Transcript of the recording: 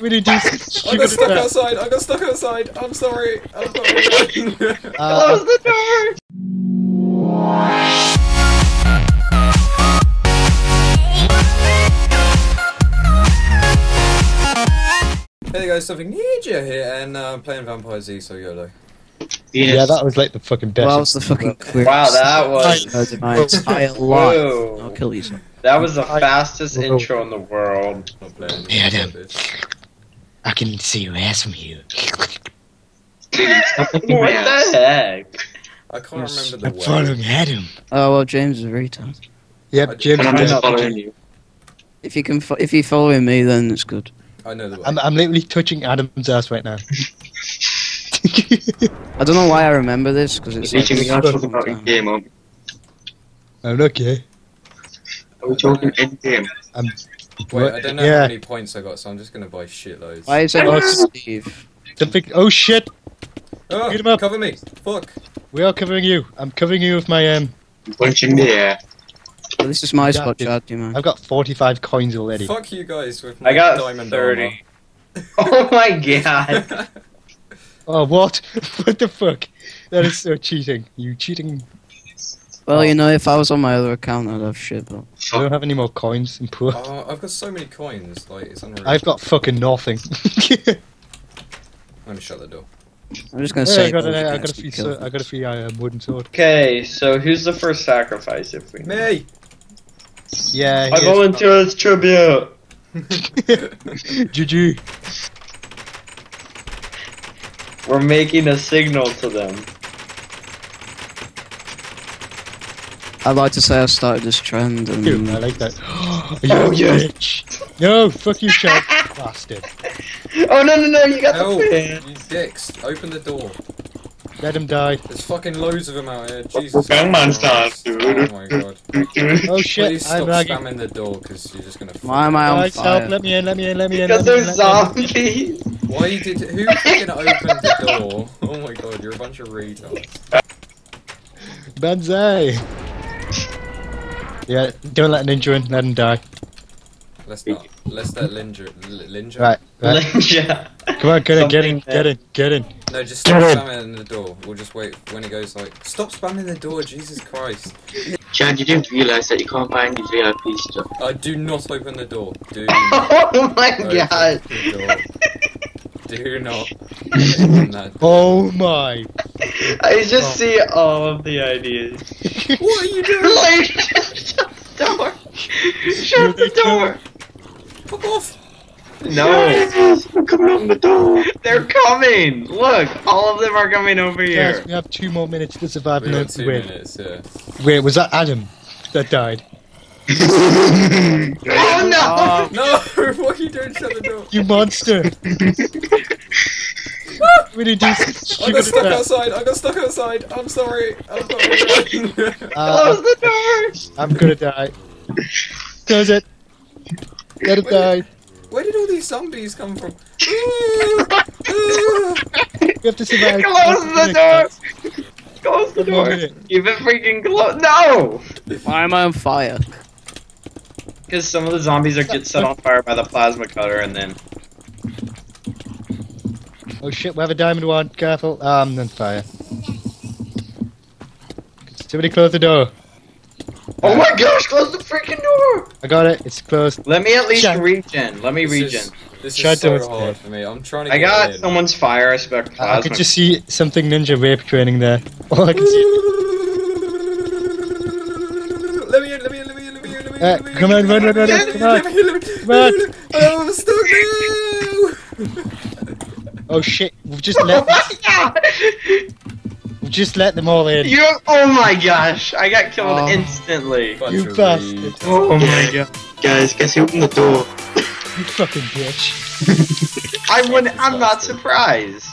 Really do I got stuck stuff. outside. I got stuck outside. I'm sorry. I'm sorry. Uh, Close the door! hey guys, something ninja here, and uh, I'm playing VampireZ, so YOLO. Yeah, that was like the fucking best. Well, that was the fucking queer. Wow, that was. My entire life. Whoa. I'll kill you. Son. That was the I- fastest Whoa. intro in the world. Not playing. Yeah, like damn. this. I can see your ass from here. What the heck? I can't Yes. remember I'm the way. following Adam. Oh well, James is a retard. Yep, James. I'm is not dead. you. If you can, fo- if you're following me, then it's good. I know the way. I'm, I'm literally touching Adam's ass right now. I don't know why I remember this because it's. Teaching me how such to a about in game. Are I'm not gay. we talking in game? Wait, I don't know Yeah. how many points I got, so I'm just gonna buy shitloads. Why is it Oh, Steve? Something. Oh shit! Oh, Get him up. cover me! Fuck! We are covering you. I'm covering you with my um. Punching the air. Well, this is my Yeah, spot, dude. Chad. You mind? I've got 45 coins already. Fuck you guys with my I got diamond 30. Oh my god. armor. Oh what? what the fuck? That is so cheating. You cheating. Well, you know, if I was on my other account, I'd have shit. But I don't have any more coins. I'm poor. oh, I've got so many coins, like it's unreal. I've got fucking nothing. Let me gonna shut the door. I'm just gonna Hey, say. I got, those a, I got a can free, so, I got a free um, wooden sword. Okay, so who's the first sacrifice if we Me! Yeah. I volunteer as tribute! GG. We're making a signal to them. I'd like to say I started this trend, and Dude, I like that. you Oh, oh yes. bitch. No, fuck you, Chad. Bastard. Oh no no no, you got Help! the fan! You dicks! Open the door. Let him die. There's fucking loads of them out here. Oh, Jesus. Gangnam Christ. style. Oh my god. Oh Please shit, stop I'm lagging. spamming the door because you're just gonna. why am I on Guys, fire? help, let me in, let me in, let me in. Because let me in, there's let me in. zombies! Why did who fucking opened the door? Oh my god, you're a bunch of retards. Banzai. Yeah, don't let Ninja in, let him die. Let's not. Let's let Linger. L- Linger. Right, right. Ninja! Come on, get in, get in, get in, get in. No, just stop Get in. the door. We'll just wait when it goes like. Stop spamming the door, Jesus Christ! Chad, you didn't realise that you can't buy any VIP stuff. I do not open the door. Do not Oh my open god! The door. Do not open that. Oh my. I just Oh. see all of the ideas. What are you doing? Like, shut the door! Shut the door! Fuck off! No! I'm coming on the door. They're coming! Look, all of them are coming over Guys, here. we have two more minutes to survive. We and got two wait, minutes. Yeah. wait, was that Adam that died? Oh no! No! what are you doing? Shut the door. You monster! really do I got stuck stuff. outside! I got stuck outside! I'm sorry. I'm sorry. Uh, Close the door! I'm gonna die. Close it. Let him die. Where did all these zombies come from? Ooh, ooh. We have to survive. Close the door! Close the One more door! minute. Keep it freaking close. No! Why am I on fire? Because some of the zombies are get set on fire by the plasma cutter and then. Oh shit, we have a diamond one. Careful. Um, then fire. Somebody close the door. Oh my gosh, close the freaking door! I got it. It's closed. Let me at least Shut- regen. Let me This regen. is, this Shut is so down. hard for me. I'm trying to I get got in. someone's fire. I spec I, I could just see something ninja rape training there. All I can see. Let me in, let me in, let me in, let me in, let me in. Uh, come on, me run, run, run, come on. Come on. Oh, I'm stuck now. Oh shit, we've just let we've just let them all in. you oh my gosh! I got killed Oh. instantly. You bastard. Oh my god. Guys, guess who opened the door? You fucking bitch. I would. I'm not surprised.